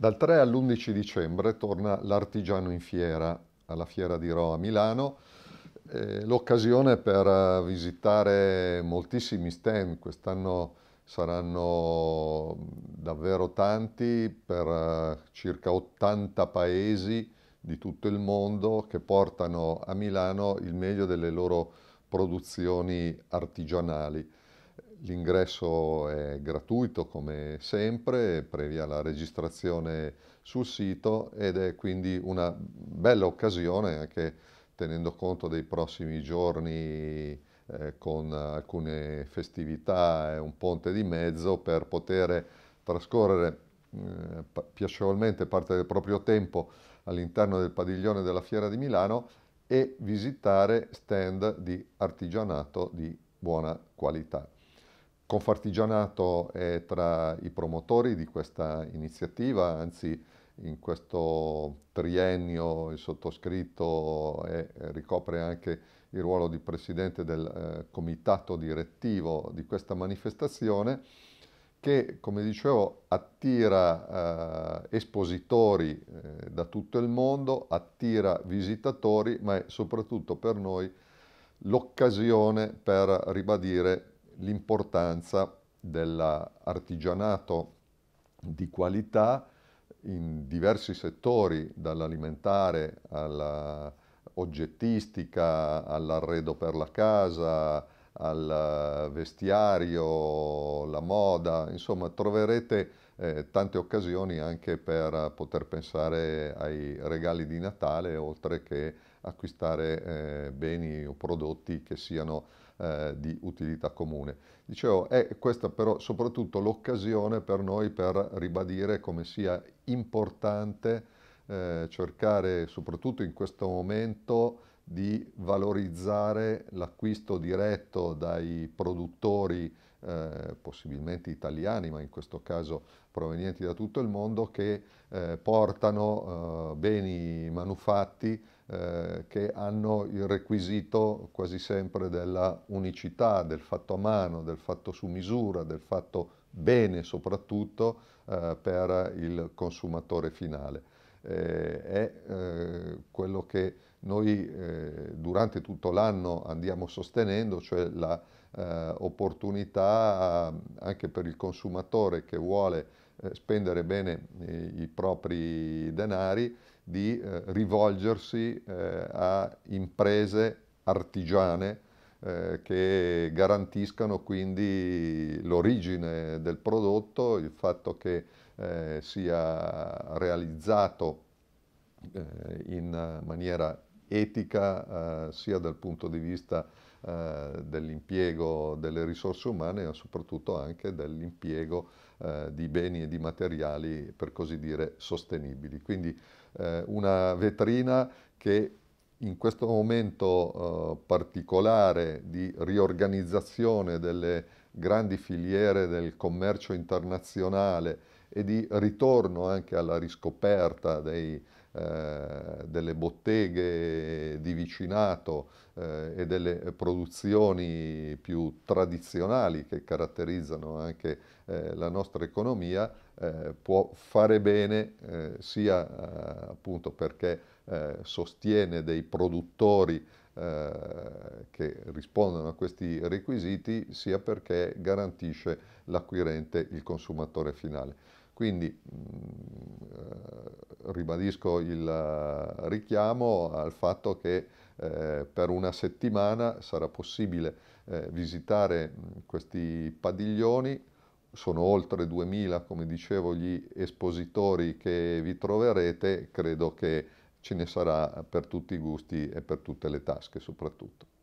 Dal 3 all'11 dicembre torna l'Artigiano in Fiera, alla Fiera di Rho a Milano, eh, l'occasione per visitare moltissimi stand, quest'anno saranno davvero tanti per eh, circa 80 paesi di tutto il mondo che portano a Milano il meglio delle loro produzioni artigianali. L'ingresso è gratuito come sempre, previa la registrazione sul sito ed è quindi una bella occasione anche tenendo conto dei prossimi giorni eh, con alcune festività e un ponte di mezzo per poter trascorrere eh, piacevolmente parte del proprio tempo all'interno del padiglione della Fiera di Milano e visitare stand di artigianato di buona qualità. Confartigianato è tra i promotori di questa iniziativa, anzi in questo triennio il sottoscritto è, ricopre anche il ruolo di presidente del eh, comitato direttivo di questa manifestazione che, come dicevo, attira eh, espositori eh, da tutto il mondo, attira visitatori, ma è soprattutto per noi l'occasione per ribadire l'importanza dell'artigianato di qualità in diversi settori, dall'alimentare alla oggettistica, all'arredo per la casa, al vestiario, la moda, insomma troverete eh, tante occasioni anche per poter pensare ai regali di Natale oltre che acquistare eh, beni o prodotti che siano eh, di utilità comune. Dicevo, è questa però soprattutto l'occasione per noi per ribadire come sia importante eh, cercare, soprattutto in questo momento, di valorizzare l'acquisto diretto dai produttori, eh, possibilmente italiani, ma in questo caso provenienti da tutto il mondo, che eh, portano eh, beni manufatti eh, che hanno il requisito quasi sempre della unicità, del fatto a mano, del fatto su misura, del fatto bene soprattutto eh, per il consumatore finale. Eh, è quello che noi eh, durante tutto l'anno andiamo sostenendo, cioè l'opportunità eh, anche per il consumatore che vuole spendere bene i propri denari di eh, rivolgersi eh, a imprese artigiane eh, che garantiscano quindi l'origine del prodotto, il fatto che eh, sia realizzato eh, in maniera etica eh, sia dal punto di vista dell'impiego delle risorse umane ma soprattutto anche dell'impiego di beni e di materiali per così dire sostenibili. Quindi eh, una vetrina che in questo momento eh, particolare di riorganizzazione delle grandi filiere del commercio internazionale e di ritorno anche alla riscoperta dei, eh, delle botteghe di vicinato eh, e delle produzioni più tradizionali che caratterizzano anche eh, la nostra economia, eh, può fare bene eh, sia appunto perché sostiene dei produttori che rispondono a questi requisiti, sia perché garantisce l'acquirente, il consumatore finale. Quindi mm, ribadisco il richiamo al fatto che eh, per una settimana sarà possibile eh, visitare mm, questi padiglioni, sono oltre 2000 come dicevo gli espositori che vi troverete, credo che ce ne sarà per tutti i gusti e per tutte le tasche soprattutto.